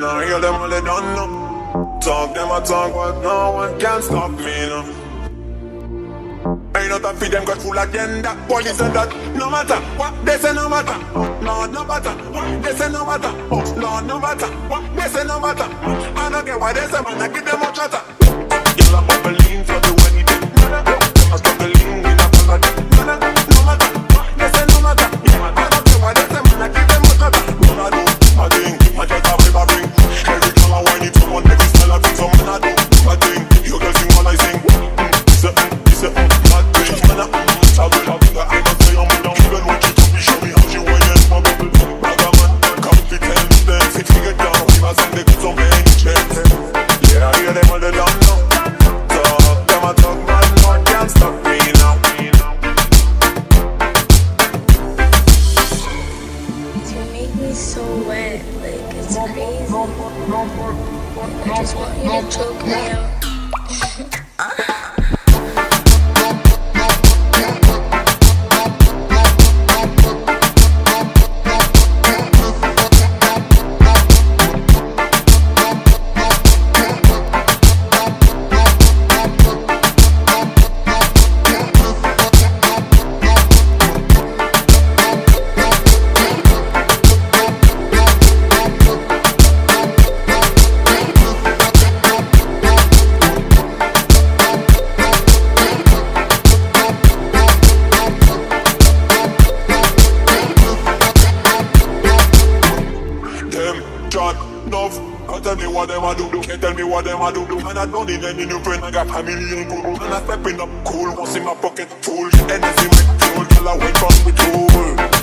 man, I hear them all they done know. Talk them a talk, but no one can stop me now. Ain't not a feed them got full agenda. Police and that, no matter what they say, no matter. Oh, Lord, no matter what they say, no matter. Oh, Lord, no matter what they say, no matter. I don't care what they say, man, I give them a chatter. Make me so wet, like it's crazy. I just want you to choke me out. Chat enough. Can't tell me what them a do. Can't tell me what them a do. And I don't need any new friend. I got a million good. And I stepping up cool. What's in my pocket full? Anything with full. Till I went from with tool.